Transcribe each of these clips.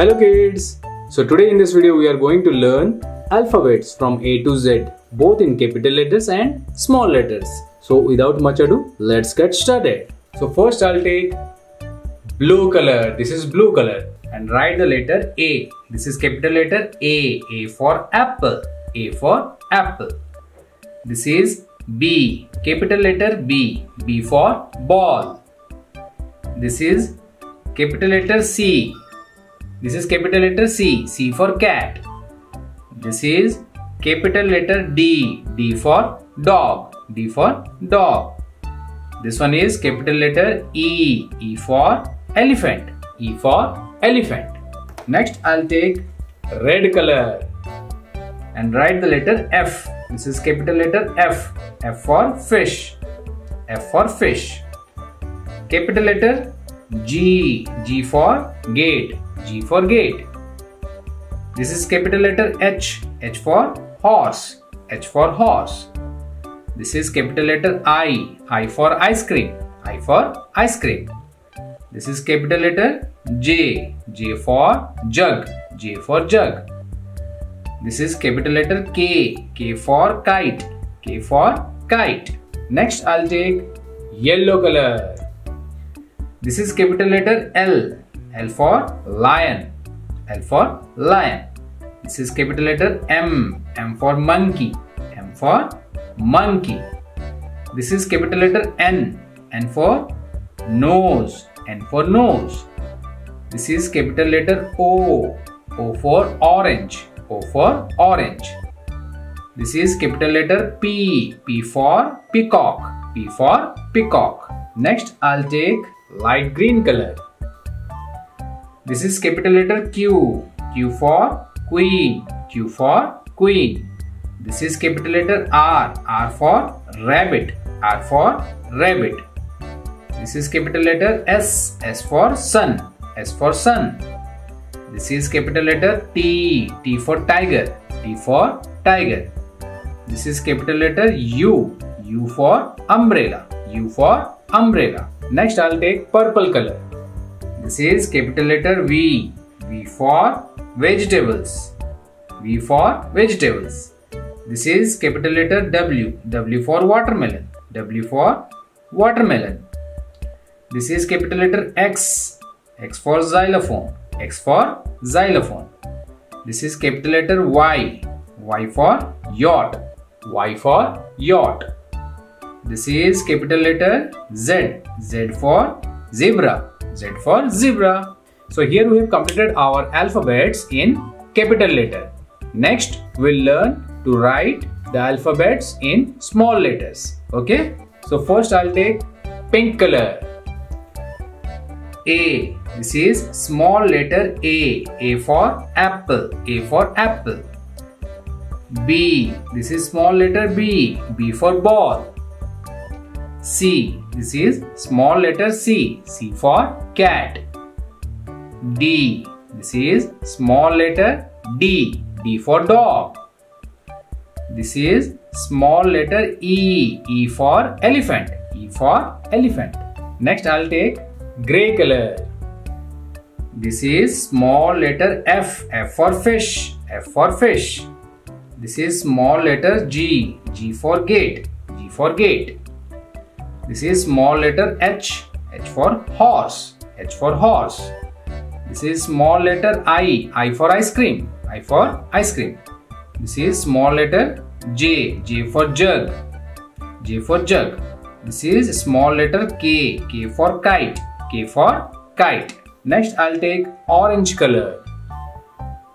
Hello kids! So today in this video we are going to learn alphabets from A to Z both in capital letters and small letters. So without much ado, let's get started. So first I'll take blue color. This is blue color and write the letter A. This is capital letter A. A for apple. A for apple. This is B. Capital letter B. B for ball. This is capital letter C. This is capital letter C. C for cat. This is capital letter D. D for dog. D for dog. This one is capital letter E. E for elephant. E for elephant. Next I'll take red color and write the letter F. This is capital letter F. F for fish. F for fish. Capital letter G. G for gate. G for gate. This is capital letter H. H for horse. H for horse. This is capital letter I. I for ice cream. I for ice cream. This is capital letter J. J for jug. J for jug. This is capital letter K. K for kite. K for kite. Next I'll take yellow color. This is capital letter L. L for lion. L for lion. This is capital letter M. M for monkey. M for monkey. This is capital letter N. N for nose. N for nose. This is capital letter O. O for orange. O for orange. This is capital letter P. P for peacock. P for peacock. Next I'll take light green color. This is capital letter Q. Q for queen. Q for queen. This is capital letter R. R for rabbit. R for rabbit. This is capital letter S. S for sun. S for sun. This is capital letter T. T for tiger. T for tiger. This is capital letter U. U for umbrella. U for umbrella. Next I'll take purple color. This is capital letter V. V for vegetables. V for vegetables. This is capital letter W. W for watermelon. W for watermelon. This is capital letter X. X for xylophone. X for xylophone. This is capital letter Y. Y for yacht. Y for yacht. This is capital letter Z. Z for zebra. Z for zebra. So here we have completed our alphabets in capital letter. Next we'll learn to write the alphabets in small letters. Okay. So first I'll take pink color. A. This is small letter A. A for apple. A for apple. B. This is small letter B. B for ball. C. This is small letter C. C for cat. D. This is small letter D. D for dog. This is small letter E. E for elephant. E for elephant. Next I'll take grey color. This is small letter F. F for fish. F for fish. This is small letter G. G for gate. G for gate. This is small letter H. H for horse. H for horse. This is small letter I. I for ice cream. I for ice cream. This is small letter J. J for jug. J for jug. This is small letter K. K for kite. K for kite. Next I'll take orange color.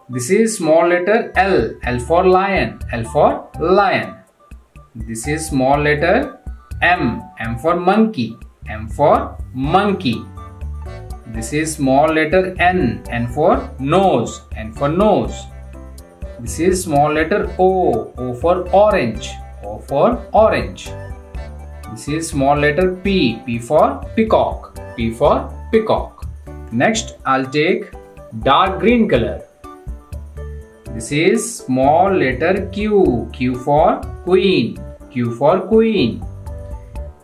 This is small letter L. L for lion. L for lion. This is small letter M. M for monkey. M for monkey. This is small letter N. N for nose. N for nose. This is small letter O. O for orange. O for orange. This is small letter P. P for peacock. P for peacock. Next I'll take dark green color. This is small letter Q. Q for queen. Q for queen.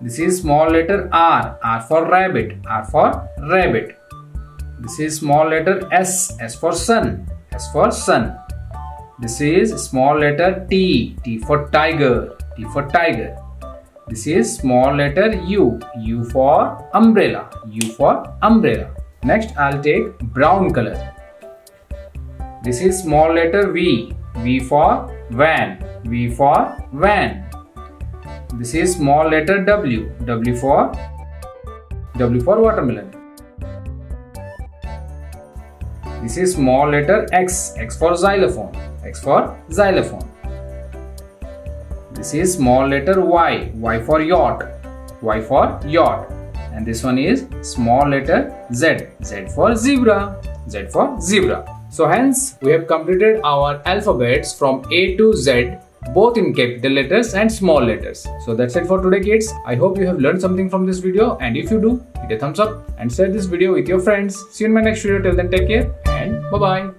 This is small letter R. R for rabbit. R for rabbit. This is small letter S. S for sun. S for sun. This is small letter T. T for tiger. T for tiger. This is small letter U. U for umbrella. U for umbrella. Next I'll take brown color. This is small letter V. V for van. V for van. This is small letter W. W for W for watermelon. This is small letter X. X for xylophone. X for xylophone. This is small letter Y. Y for yacht. Y for yacht. And this one is small letter Z. Z for zebra. Z for zebra. So hence we have completed our alphabets from A to Z both in capital letters and small letters. So that's it for today kids. I hope you have learned something from this video and if you do, hit a thumbs up and share this video with your friends. See you in my next video. Till then take care and bye bye.